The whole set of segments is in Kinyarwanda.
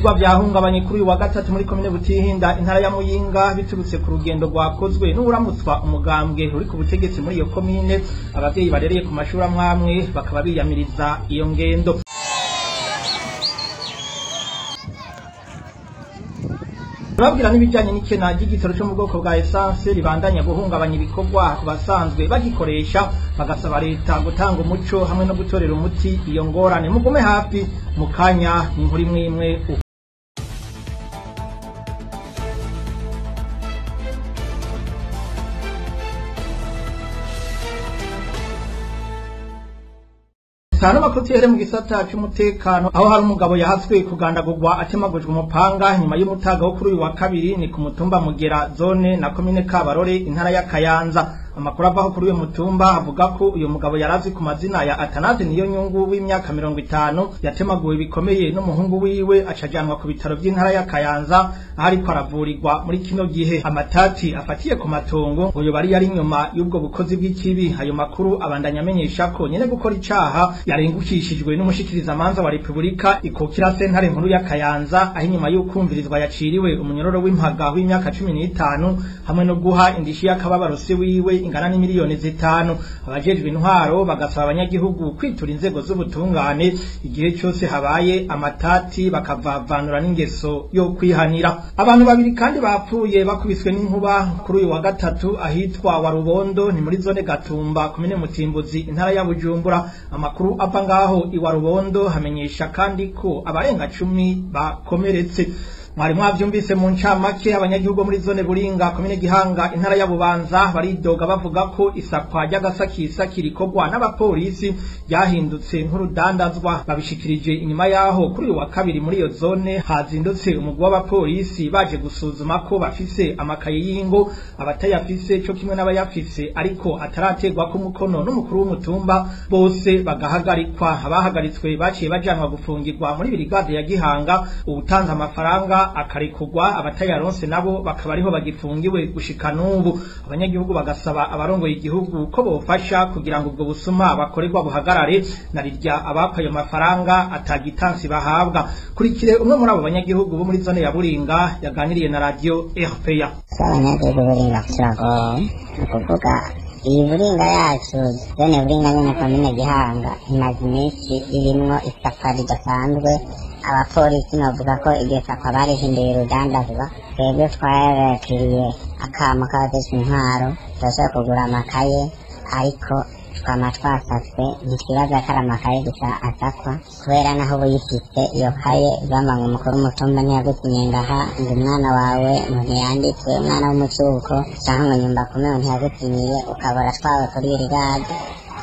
ibikorwa byahungabanye kuri uyu wa gatatu muri komine butihinda intara ya muyinga biturutse ku rugendo rwakozwe n'uburamutswa umugambwe uri ku butegetsi muri iyo komine. Abavyeyi barereye ku mashuri amwamwe bakaba biyamiriza iyo ngendo. Turabwira n'ibijyanye n'ikena ry'igitoro cyo mu bwoko bwa esanse ribandanya guhungabanya ibikorwa ku basanzwe bagikoresha bagasaba leta gutanga umuco hamwe no gutorera umuti iyo ngorane. Mugume hafi mu kanya ni inkuru imwe imwe Sana makoti yere mu gisata cy'umutekano aho hari umugabo yahatswe kugandagurwa atemagujwe umupanga. Nyuma y'umutaga wo kuri uyu wa kabiri ni ku mutumba Mugera zone na komine Kabarore intara ya Kayanza. Amakuru avaho kuri uyu mutumba avuga ko uyu mugabo yarazi ku mazina ya Atanaze niyo nyungu w'imyaka mirongo itanu yatemaguwe bikomeye n'umuhungu wiwe acajanwa ku bitaro by'intara ya Kayanza ahari kwaravurirwa muri kino gihe. Amatati afatiye ku matongo ngo yo bari yari nyuma y'ubwo bukozi bw'ikibi. Ayo makuru abandanya amenyesha ko nyene gukora icaha yarengukishijwe n'umushikiriza manza wa Republika ikokira sentare nkuru ya Kayanza aho inyuma y'ukumvirizwa yaciriwe umunyororo w'impaga w'imyaka 15 hamwe no guha indishi y'akababaro se wiwe ingana n'imiliyoni zitanu. Abajejwe intwaro bagasaba abanyagihugu kwitura inzego z'ubutungane. Igihe cyose habaye amatati bakavavanura n'ingeso yo kwihanira. Abantu babiri kandi bapfuye bakubiswe n'inkuba kuri uyu wa gatatu ahitwa wa Rubondo ni muri zone Gatumba komine Mutimbuzi intara ya Bujumbura. Amakuru ava ngaho iwa Rubondo hamenyesha kandi ko abarenga cumi bakomeretse. Mwari mwavyumvise mu ncamake abanyagihugu muri zone buringa komine gihanga intara ya bubanza baridoga bavuga ko isakwa ry'agasakisaki rikorwa n'abapolisi ryahindutse nk'urudandazwa. Babishikirije inyuma yaho kuri uyu wa kabiri muri iyo zone hazindutse umugwi w'abapolisi baje gusuzuma ko bafise amakaye y'ingo abatayafise cyo kimwe n'abayafise ariko atarategwa ko umukono n'umukuru w'umutumba bose bagahagarikwa. Abahagaritswe baciye bajanwa gufungirwa muri birigade ya gihanga ubutanze amafaranga akarekurwa abatayaronse nabo bakaba ariho bagifungiwe gushika n'ubu. Abanyagihugu bagasaba abarongoye igihugu ko bofasha kugira ngo ubwo busuma bakorerwa buhagarare na rirya abakwa ayo mafaranga atagitansi bahabwa. Kurikire umwe muri abo banyagihugu bo muri zone ya buringa yaganiriye na radio RPA abanyagihugu iyi buringa yacu zone buringa nyene komine gihanga imaze iminsi irimwo isafari ridasanzwe abapolisi novuga ko iryo sakwa barihinduye urudandazwa twebwe twarakiriye akamo k'abafise intwaro turashobora kugura amakaye ariko twama twasatswe ntitwibaza ko ari amakaye gusa asakwa kubera naho uba uyifise iyo kaye ugamba ngo umukuru w'umutumba ntiyagutumye ngaha ngo umwana wawe ntiyanditswe umwana w'umucuko canke ngo nyumba kumewe ntiyagutumiye ukabora twawe kuri irigade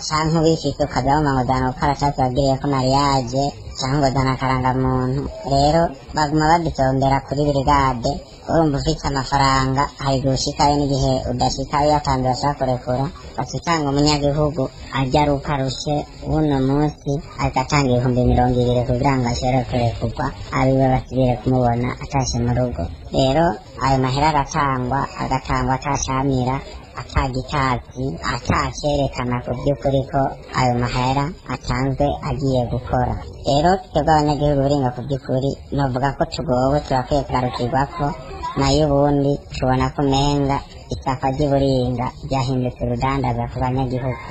canke ubifise ukaza wumva ngo dana ukaratasi wagiriyeko mariage canke ngo dana akarangamuntu rero baguma badutombera kuri birigade urumva ufise amafaranga hari igihe ushikayo n'igihe udashikayo yatanze bashaka kurekura basitanga umunyagihugu arya ari uko arushe buno munsi agatanga ibihumbi mirongo ibiri kugira ngo ashobore kurekurwa abiwe basubire kumubona atashe mu rugo. Rero ayo mahera aratangwa agatangwa atacamira atagitazi atacerekana ku by'ukuri ko ayo mahera atanzwe agiye gukora. Rero twebwe abanyagihugu buringa ku by'ukuri novuga ko tugowe turakwiye kugarukirwa ko na yo ubundi tubona ko umenga isakwa ry'uburinga ryahindutse urudandaza ku banyagihugu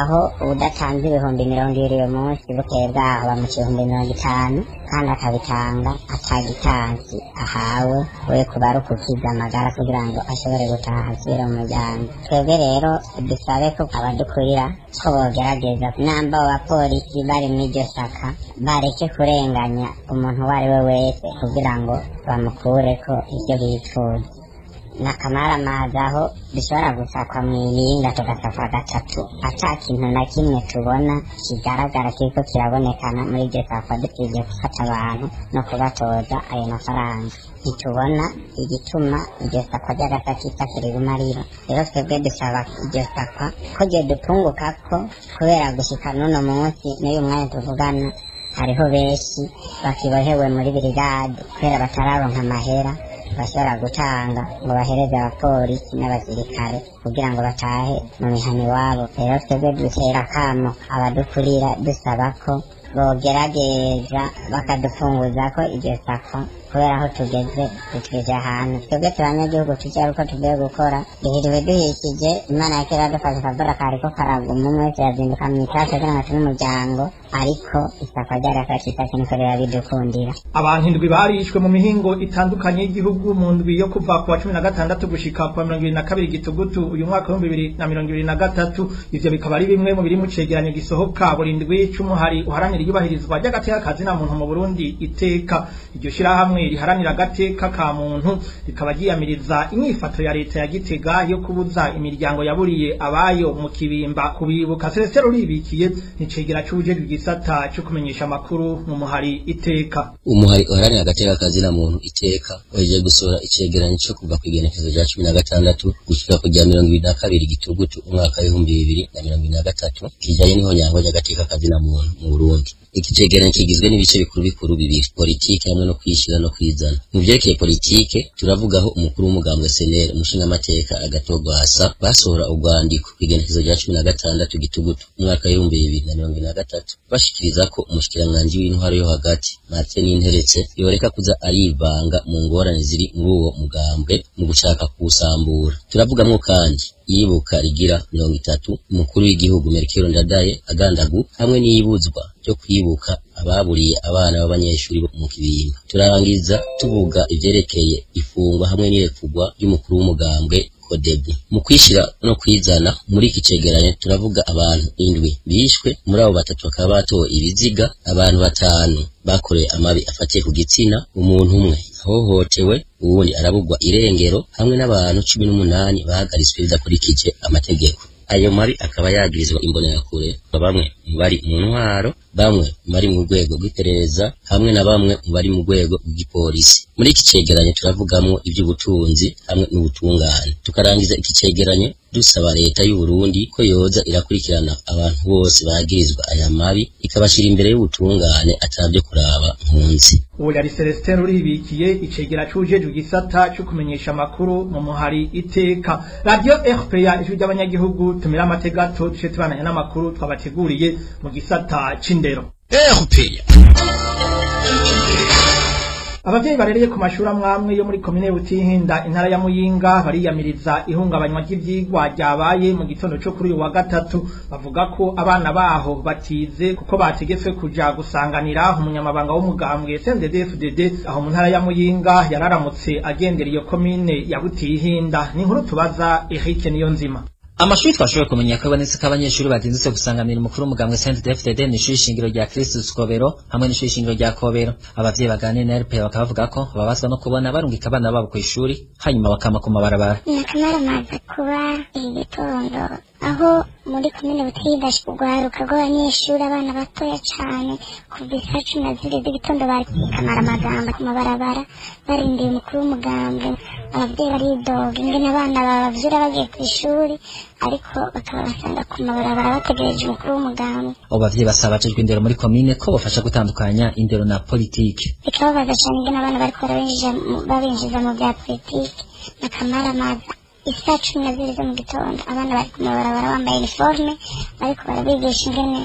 aho udatanze ibihumbi mirongo ibiri uyu munsi bukeye bwaho bamuca ibihumbi mirongo itanu kandi akabitanga atagitansi ahawe we kuba ari ukukiza amagara kugira ngo ashobore gutaha asubire mu muryango twebwe rero dusabe ko abadukurira ko bogerageza. Namba abo bapolisi bari muri iryo saka bareke kurenganya umuntu uwo ari we wese kugira ngo bamukureko ibyo bifuza n'akamaramazi aho dushobora gusakwa mu ibinga tugasakwa gatatu ata kintu na kimwe tubona kigaragara kiriko kirabonekana muri iryo sakwa dukwiye gufata abantu no kubatoza ayo mafaranga ntitubona igituma iryo sakwa ry'agasakisaki riguma riba rero twebwe dusaba iryo sakwa ko ryo dupungukako kubera gushika n'uno munsi n'uyu mwanya tuvugana hariho benshi bakibohewe muri birigade kubera batararonka amahera bashobora gutanga ngo bahereze abapolisi n'abasirikare kugira ngo batahe mu mihana iwabo. Rero twebwe dutera akamo abadukurira dusaba ko bogerageza bakadufunguza ko iryo sako kubera aho tugeze dutwije ahantu. Twebwe tubanyagihugu tujya uko tugiye gukora. Duhiriwe duhikije imana yake iradufashe akavura kariko karagwa umwe wese yazinduka mu itasi kugira ngo tube umuryango. Ariko isako ryari akacitasi niko rirabidukundira abantu indwi barishwe mu mihingo itandukanye y'igihugu mu ndwi yo kuva ku wa cumi na gatandatu gushika ku wa mirongo ibiri na kabiri gitugutu uyu mwaka w'ibihumbi bibiri na mirongo ibiri na gatatu. Ivyo bikaba ari bimwe mu biri mu cegeranyo gisohoka. Buri ndwi c'umuhari uharanira iyubahirizwa ry'agateka kazina muntu mu burundi iteka. Iryo shirahamwe riharanira agateka ka muntu rikaba ryiyamiriza inyifato ya leta ya gitega yo kubuza imiryango yaburiye abayo mu kibimba. Kubibuka celestin ruribikiye nicegera c'ubujejwe igisata co kumenyesha amakuru mu muhari iteka. Umuhari uharanira agateka kazina muntu iteka waje gusohora icegeranyo co kuva ku igenekezo rya cumi na gatandatu gushika ku rya mirongo ibiri na kabiri gitugutu umwaka w'ibihumbi bibiri na mirongo ibiri na gatatu kijanye n'ihonyango ry'agateka kazina muntu mu burundi. Iki cegeranyo kigizwe n'ibice bikuru bikuru bibiri politike hamwe no kwishira no kwizana. Mu vyerekeye politike turavugaho umukuru w'umugambwe senere umushingamateka agatogwasa basohora urwandiko kw'igenekezo rya cumi na gatandatu gitugutu umwaka w'ibihumbi bibiri na mirongo ibiri na gatatu. Bashikiriza ko umushikiranganji w'intwaro yo hagati martin interetse yoreka kuza arivanga mu ngorane ziri muri uwo mugambwe mu gushaka kuwusambura. Turavugamwo kandi iyibuka rigira mirongo itatu umukuru w'igihugu merikero ndadaye agandagu hamwe n'iyibuzwa ryo kwibuka ababuriye abana b'abanyeshuri bo mu kibimba. Turangiza tuvuga ivyerekeye ifungwa hamwe n'irekugwa ry'umukuru w'umugambwe kodebu mu kwishira no kwizana muri iki cegeranyo turavuga abantu indwi bishwe. Muri abo batatu bakaba batowe ibiziga abantu batanu bakoreye amabi afatiye ku gitsina umuntu umwe ahohotewe uwundi arabugwa irengero hamwe n'abantu cumi n'umunani bahagaritswe bidakurikije amategeko. Ayo mabi akaba yagirizwa imbonerakure bamwe mu bari mu ntwaro bamwe mu bari mu rwego rw'iperereza hamwe na bamwe mu bari mu rwego rw'igipolisi. Muri iki cegeranyo turavugamwo ivy'ubutunzi hamwe n'ubutungane. Tukarangiza iki cegeranyo dusaba leta y'u Burundi ko yoza irakurikirana abantu bose bagirizwa aya mabi ikabashira imbere y'ubutungane atavyo kuraba mpunzi uwo yari Celestin Ruribikiye icegera c'ujejwe igisata co kumenyesha amakuru mu muhari iteka. Radio RPA ijwi ry'abanyagihugu tumira amategato duce tubananya n'amakuru twabateguriye mu gisata c'indero. RPA abavyeyi barereye ku mashuri amwamwe yo muri komine Butihinda intara ya Muyinga bariyamiriza ihungabanywa ry'ivyigwa ryabaye mu gitondo cyo kuri uyu wa gatatu. Bavuga ko abana baho batize kuko bategetswe kuja gusanganira umunyamabanga w'umugambwe CNDD-FDD aho mu ntara ya Muyinga yararamutse agendera iyo komine ya Butihinda. Ni inkuru tubaza Eric Niyonzima. Amashuri twashoboye kumenya ko abonetse ko abanyeshuri bazindutse gusanganira umukuru w'umugambwe CNDD-FDD ni ishuri shingiro rya Christus Kobero hamwe n'ishuri shingiro rya Kobero. Abavyeyi baganira na RPA bakaba bavuga ko babazwa no kubona barungika abana babo ku ishuri hanyuma bakama ku mabarabara. Nakamara kuba iri gitondo aho muri komine butihinda urwaruka rw'abanyeshuri abana batoya cane kuva isaa cumi na zibiri z'igitondo bakamara amagambo ku mabarabara barindiye umukuru w'umugambwe abavyeyi baridoga. Ingene abana babavyura bagiye ku ishuri ariko bakaba basanga ku mabarabara bategereje umukuru w'umugambwe. Abo bavyeyi basaba abajejwe indero muri komine ko bafasha gutandukanya indero na politike. Bikababaza cane ingene abana bariko babinjiza mu vya politike nakamara amaza isaa cumi na zibiri zo mu gitondo abana bari ku mabarabara bambaye iniforme ariko barabigisha ingene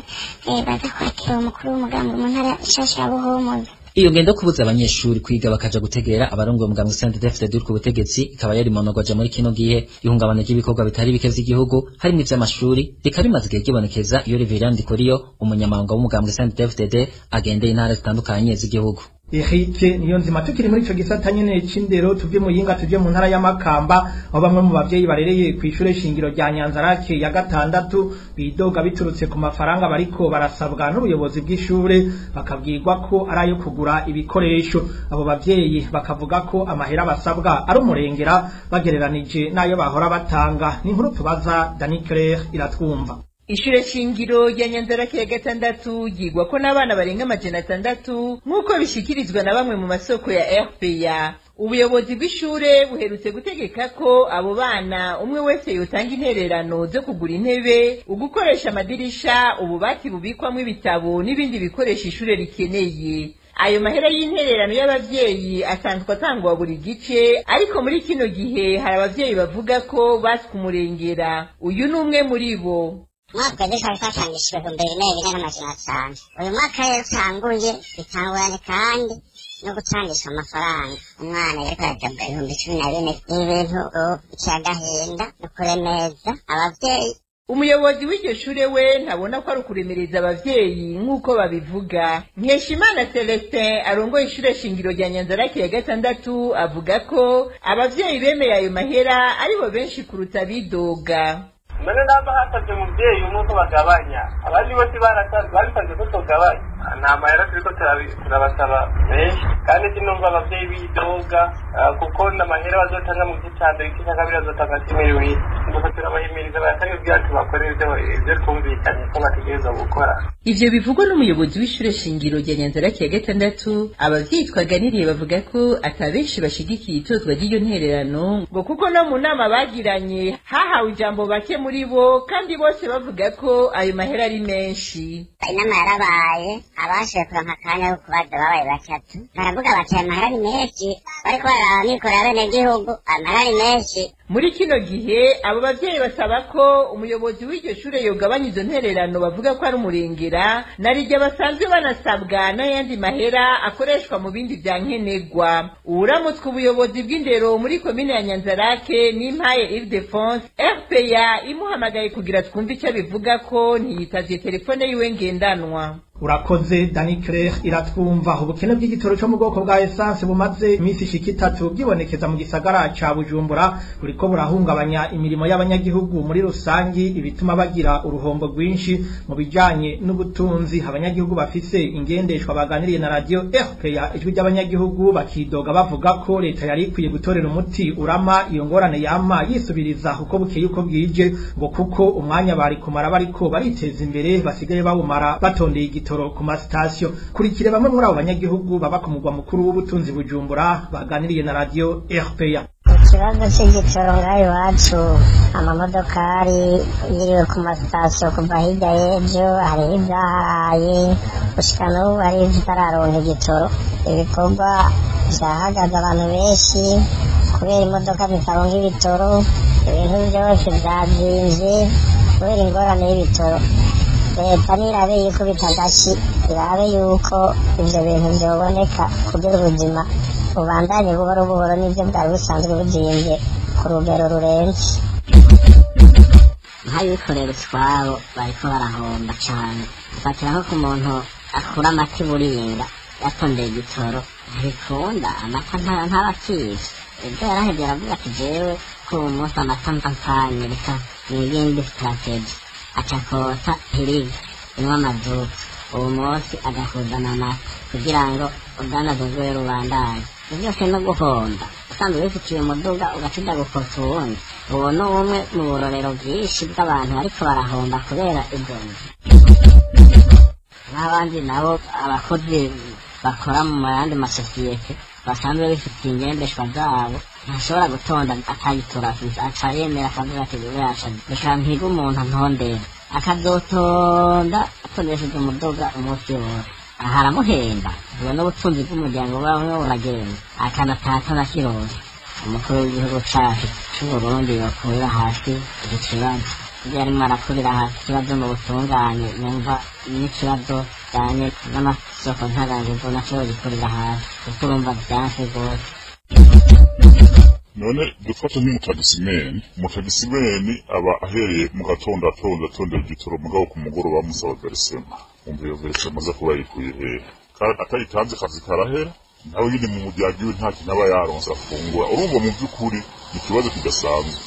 baza kwakira uwo mukuru w'umugambwe mu ntara nshasha ya buhumuza iyo ngendo kubuza abanyeshuri kwiga bakaja gutegera abarongoye umugambwe CNDD-FDD ku butegetsi ikaba yari monogoje muri kino gihe ihungabana ry'ibikorwa bitari bike vy'igihugu harimo ivy'amashuri rikaba rimaze igihe ryibonekeza iyo Reverend Koriyo umunyamabanga w'umugambwe CNDD-FDD agendeye intara zitandukanye z'igihugu Eric niyo nzima tukiri muri ico gisata nyene c'indero tuve mu yinga tuje mu ntara ya Makamba aho bamwe mu bavyeyi barereye ku ishure shingiro rya Nyanzarake ya gatandatu bidoga biturutse ku mafaranga bariko barasabwa n'ubuyobozi bw'ishure bakabwirwa ko ari ayo kugura ibikoresho. Abo bavyeyi bakavuga ko amahera basabwa ari umurengera bagereranije n'ayo bahora batanga. Ni inkuru tubaza Dani Claire iratwumva. Ishure shingiro rya Nyanzarake ya gatandatu ryigwa ko n'abana barenga amajana atandatu nk'uko bishikirizwa na bamwe mu masoko ya RPA. Ubuyobozi bw'ishure buherutse gutegeka ko abo bana umwe wese yotanga intererano zo kugura intebe, ugukoresha amadirisha, ububati bubikwamwo ibitabo n'ibindi bikoresho ishure rikeneye. ayo mahera y'intererano y'abavyeyi asanzwe atangwa buri gice ariko muri kino gihe hari abavyeyi bavuga ko baswe umurengera uyu ni umwe muri bo umwaka twari twatangishijwe ibihumbi bine bine n'amajana atanu uyu mwaka rero utanguye bitanguranye kandi no gutangishwa amafaranga umwana yariko arajabwa ibihumbi cumi na bine ni ibintu ikiagahinda no kuremeza abavyeyi umuyobozi w'iryo shure we ntabona ko ari ukuremereza abavyeyi nk'uko babivuga. Nkeshimana celestin arongoye ishure shingiro rya nyanzarake ya gatandatu avuga ko abavyeyi bemeye ayo mahera ari bo benshi kuruta bidoga. None namba hasabye umubyeyi umwe ko bagabanya abandi bose barasanzwe babisanze ko nta mahera turiko turabi- turabasaba menshi kandi sinumva abavyeyi bidoga ah, kuko n'amahera bazotanga mu gice ca mbere ca kabiri bazotanga kimiriwi nuko turabahimiriza ibyacu bakorera ivyo ivyo twumvikanye ko bategerezwa gukora. Ivyo bivugwa n'umuyobozi w'ishure shingiro rya nyanzarake ya gatandatu abavyeyi twaganiriye bavuga ko ata benshi bashigikiye itozwa ry'iyo ntererano ngo kuko no mu nama bagiranye hahawe ijambo bake muri bo kandi bose bavuga ko ayo mahera ari menshi. Inama yarabaye. Abashoboye kuronka akanya ko kubaza babaye batatu baravuga bati ni menshi bariko baraba mikoro y'abenegihugu amahera ni menshi muri kino gihe abo bavyeyi basaba ko umuyobozi w'iryo shure yogabanya izo ntererano bavuga ko ari umurengera na rirya basanzwe banasabwa n'ayandi mahera akoreshwa mu bindi vya nkenerwa uwuramutswe ubuyobozi bw'indero muri komine ya nyanzarake n'impaye ildefonse rpa imuhamagaye kugira twumve ico bivuga ko ntiyitavye telefone yiwe ngendanwa. Urakoze dani claire iratwumva. Ubukene bw'igitoro cyo mu bwoko bwa essence bumaze iminsi ishika itatu bwibonekeza mu gisagara ca bujumbura. Buriko burahungabanya imirimo y'abanyagihugu muri rusangi ibituma bagira uruhombo rwinshi mu bijanye n'ubutunzi. Abanyagihugu bafise ingendeshwa baganiriye na radio rpa ijwi ry'abanyagihugu bakidoga bavuga ko leta yari ikwiye gutorera umuti urama iyo ngorane yama yisubiriza uko bukeye uko bwije ngo kuko umwanya bari kumara bariko bariteza imbere basigaye bawumara batondeye igitoro ku masitasiyo. Kurikire bamwe muri abo banyagihugu baba ku mugwa mukuru w'ubutunzi bujumbura baganiriye na radio rpa ikibazo cy'igitoro ngaho iwacu amamodokari yiriwe ku masitasiyo kuva hirya y'ejo hariho ibyahaye gushika n'ubu hari izitararonka igitoro ibikorwa vyahagaze abantu benshi kubera imodoka zitaronka ibitoro ibintu byose vyazimvye kubera ingorane y'ibitoro. Leta nirabe yuko bitagashi irabe yuko ivyo bintu vyoboneka kugira ubuzima bubandanye buhoro buhoro n'ivyo bwari busanzwe buzimvye ku rugero rurenze. Nk'abikorera utwabo bariko barahomba cane. Ufatira nko ku muntu akura amata buringa yatondeye igitoro. Ntibikunda amata nta- ntaba akizi ibyo yarahevye aravuga ati jewe kuri uyu munsi amata mba mpanye reka nigindi sitrategi acakota hiriga inywa amazutu uwo munsi agakuzana amata kugira ngo uruganda rwuzuye rubandanye byose no guhomba usanzwe wifitiye umuduga ugaca gukota uwundi ubu ni umwe mu burorero bwinshi bw'abantu bariko barahomba kubera nzu n'abandi nabo abakozi bakora mu yandi masosiyete basanzwe bifitiye ingendeshwa zabo ntashobora gutonda atayitura afise aca yemera akavuga ati birasha reka mpige umuntu antondera akazotonda atondesheje umuduga umunsi wose aha aramuhemba ubu n'ubutunzi bw'umuryango buba bumwe buragenda akanatata na kirongo umukuru w'igihugu cacu c'uburundi yokurira hasi iki kibazo ibyo yarimo arakurira hasi ikibazo mu butungane yumva n'ikibazo kijanye n'amasoko ntaganguvu naco gikurira hasi. Kuko urumva vyanse rwose. None dufate nk'umutagisimeni umutagisimeni aba ahereye mu gatondo atonda atondera igitoro mugabo ku mugoroba bamusaba verisema umva iyo verisema aza kuba yikuye hehe atayitanze akazi karahera nawe nyine mu muryango iwe nta kintu aba yaronse afungura. Urumva mu by'ukuri ni ikibazo kidasanzwe.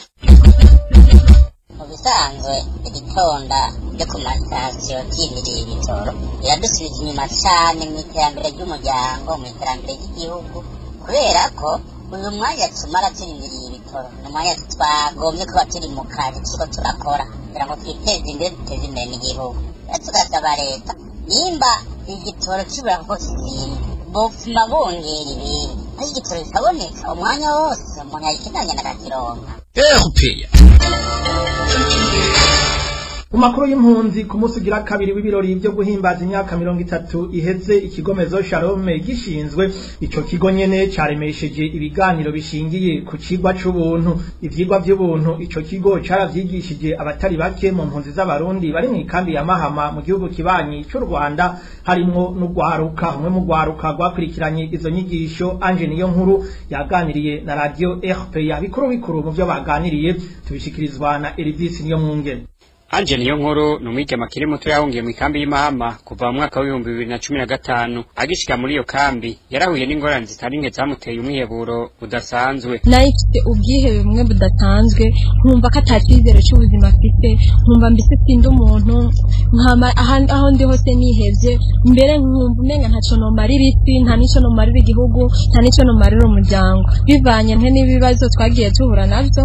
Mu bisanzwe igitonda ryo ku masitasiyo ryimiriye ibitoro biradusubiza inyuma cyane mu iterambere ry'umuryango mu iterambere ry'igihugu kubera ko uyu mwanya tumara turindiriye ibitoro. Ni umwanya twagombye kuba turi mu kazi turiko turakora. Kugira ngo twiteze imbere duteze imbere n'igihugu. Tugasaba leta nimba igitoro kibura kuko kizimba bopfuma bongera ibindi aho igitoro kikaboneka umwanya wose umuntu yagikenanye n'agakironka mu makuru y'impunzi ku munsi ugira kabiri w'ibirori byo guhimbaza imyaka mirongo itatu iheze ikigomezo sharome gishinzwe. Ico kigo nyene caremesheje ibiganiro bishingiye ku cigwa c'ubuntu. Ivyigwa vy'ubuntu ico kigo caravyigishije abatari bake mu mpunzi z'abarundi bari mw'ikambi ya mahama mu gihugu kibanyi c'u rwanda. Harimwo n'ugwaruka umwe mu gwaruka rwakurikiranye izo nyigisho anje niyo nkuru yaganiriye na radio rpa bikuru bikuru mu vyo baganiriye. Tubishikirizwa na elvis niyo mwungere Anje niyo nkuru ni umwigema akiri muto yahungiye mu ikambi y'imahama kuva mu mwaka w'ibihumbi bibiri na cumi na gatanu. Agishika muri iyo kambi yarahuye n'ingorane zitari nke zamuteye umwiheburo budasanzwe. Nayo ifite ubwihebe bumwe budasanzwe nkumva ko atacyizere cy'ubuzima afite nkumva mbese sindi umuntu nkama aho ndi hose nihebye mbere nkumva umenga ntaco nomarira isi nta n'ico nomarira igihugu nta n'ico nomarira umuryango. Bivanye nte n'ibibazo twagiye duhura navyo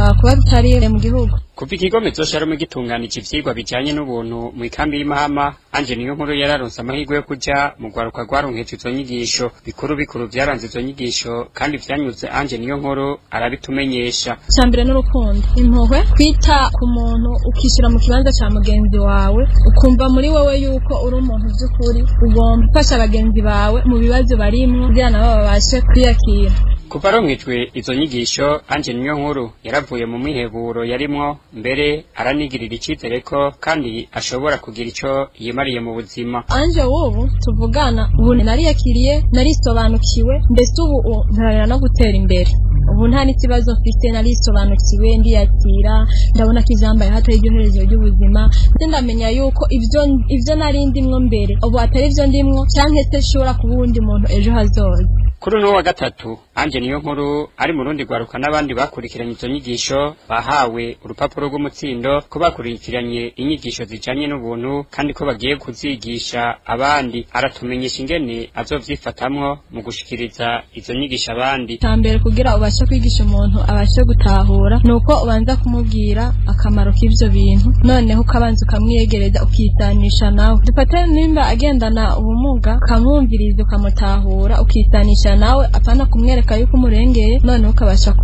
ah, kuba bitari mu gihugu. Kuva ikigomezo sharume gitunganije ivyigwa bijanye n'ubuntu mu ikambi y'imahama anje niyo nkuru yararonse amahirwe yo kuja mu rwaruka rwaronkeje izo nyigisho. Bikuru bikuru vyaranze izo nyigisho kandi vyanyuze anje niyo nkuru arabitumenyesha cyambere n'urukundo. Impuhwe? Kwita ku muntu ukishyira mu kibanza cya mugenzi wawe ukumva muri wowe yuko uri umuntu by'ukuri ugomba gufasha bagenzi bawe mu bibazo barimwo kugira nabo babashe kwiyakira. Kuva izo nyigisho anje niyo nkuru. Yaravuye mu mwiheburo yarimwo mbere aranigirira icizere ko kandi ashobora kugira ico yimariye mu buzima. Anje ubu tuvugana ubu nariyakiriye narisobanukiwe mbese ubu ntararira no gutera imbere. Ubu nta n'ikibazo mfite narisobanukiwe ndiyakira ndabona ko ivyambaye hatari iryo herezo ry'ubuzima ndetse ndamenya yuko ivyo nari ndimwo mbere ubu atari ivyo ndimwo canke se nshobora kuba uwundi muntu ejo hazoza. Kuri uno wa gatatu anje niyo nkuru ari mu rundi rwaruka n'abandi bakurikiranye izo nyigisho bahawe urupapuro rw'umutsindo ko bakurikiranye inyigisho zijanye n'ubuntu kandi ko bagiye kuzigisha abandi. Aratumenyesha ingene azovyifatamwo mu gushikiriza izo nyigisho abandi. Mbere kugira ubashe kwigisha umuntu abashe gutahura ni uko ubanza kumubwira akamaro k'ivyo bintu. Noneho ukabanza ukamwiyegereza ukisanisha nawe. Dufate nimba agendana ubumuga ukamwumviriza ukamutahura ukisanisha nawe apana kumwereka yuko umurengeye noneho ukabasha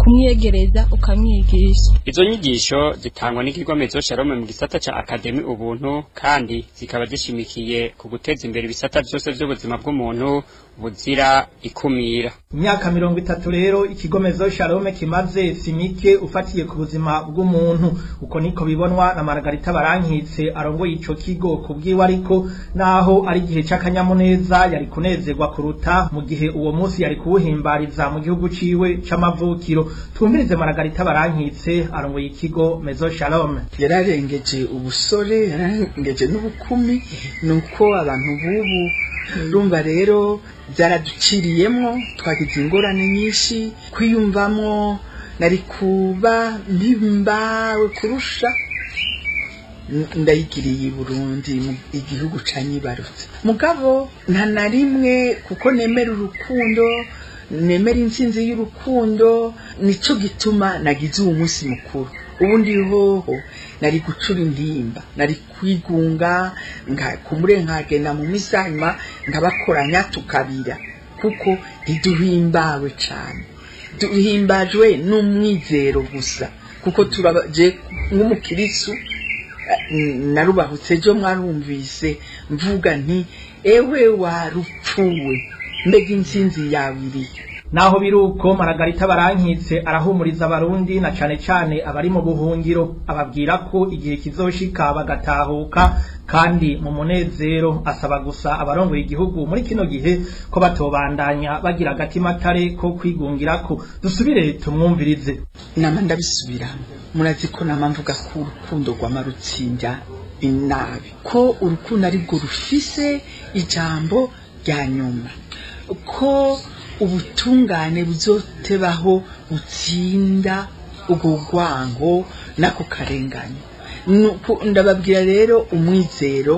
kumwiyegereza ukamwigisha. Izo nyigisho zitangwa n'ikigomezo sharome mu gisata ca akademi ubuntu kandi zikaba zishimikiye ku guteza imbere ibisata vyose vy'ubuzima bw'umuntu buzira ikumira. Imyaka mirongo itatu rero ikigomezo shalome kimaze simike ufatiye ku buzima bw'umuntu. Uko niko bibonwa na Margarita Barankitse arongoye ico kigo kubwiwe ariko naho ari igihe c'akanyamuneza yari kunezerwa kuruta mu gihe uwo munsi yari kuwuhimbariza mu gihugu ciwe c'amavukiro. Twumvirize Margarita Barankitse arongoye ikigo Mezo Shalom yararengeje ubusore yararengeje n'ubukumi nuko abantu b'ubu urumva rero byaraduciriyemwo twagize ingorane nyinshi kwiyumvamwo nari kuba mpimbawe kurusha. Ndayigiriye i burundi igihugu ca nyibarutse mugabo nta na rimwe kuko nemera urukundo nemera intsinzi y'urukundo nico gituma nagize uwo munsi mukuru. Ubundi hoho nari gucura indimba nari kwigunga nga kumure nkagenda mu misanywa ngabakoranya tukabira kuko ntiduhimbawe cane. Duhimbajwe n'umwizero gusa kuko turaje nk'umukirisu eh, narubahutse ejo mwarumvise mvuga nti ewe warupfuwe mbega intsinzi yawe iriyo. Naho biruko Margarita Barankitse arahumuriza abarundi na cane cane abari mu buhungiro. Ababwira ko igihe kizoshika bagatahuka kandi mu munezero. Asaba gusa abarongoye igihugu muri kino gihe ko batobandanya bagira agatima kare ko kwigungirako. Dusubire tumwumvirize. Nama ndabisubiramo murazi ko nama mvuga ko urukundo rwama rutsinda inabi. Ko urukundo ari rwo rufise ijambo rya nyuma. Ko ubutungane buzotebaho butsinda ubwo rwango n'ako karengane. Ndababwira rero umwizero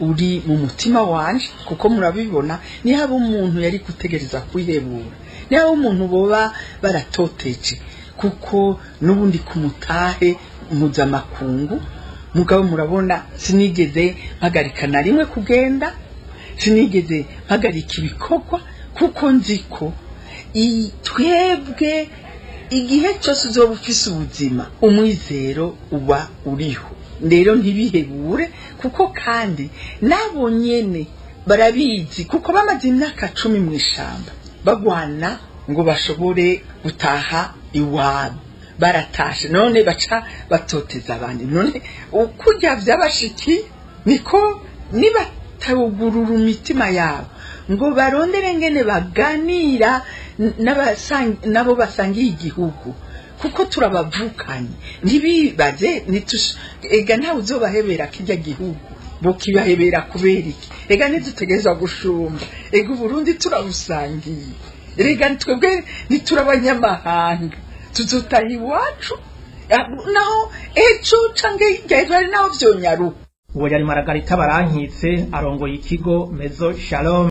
uri mu mutima wanje kuko murabibona ni haba umuntu yari gutegereza kwihebura ni haba umuntu boba baratoteje kuko n'ubundi ku mutahe mpuzamakungu mugabo murabona sinigeze mpagarika na rimwe kugenda sinigeze mpagarika ibikorwa kuko nzi ko twebwe igihe cyose uzoba ufise ubuzima umwizero uba uriho. Rero ntibihebure kuko kandi nabo nyene barabizi kuko bamaze imyaka cumi mu ishamba bagwana ngo bashobore gutaha iwabo. Baratashe none baca batoteza abandi. None kurya by'abashiki niko nibatawugurura imitima yabo. Ngo barondere ngene baganira nabo basangiye igihugu. Kuko turabavukanye. Ntibibaze ega ntawe uzobahebera kijya gihugu. Bukibahebera kubera iki? Ega ntidutegereza gushumba. Ega uburundi turabusangiye. Rega twebwe ntiturabanyamahanga tuzutaha iwacu. Naho ejo cange hirya ejo hari naho vyonyaruka. Uwo yari maragarita barankitse arongoye ikigo mezo shalom.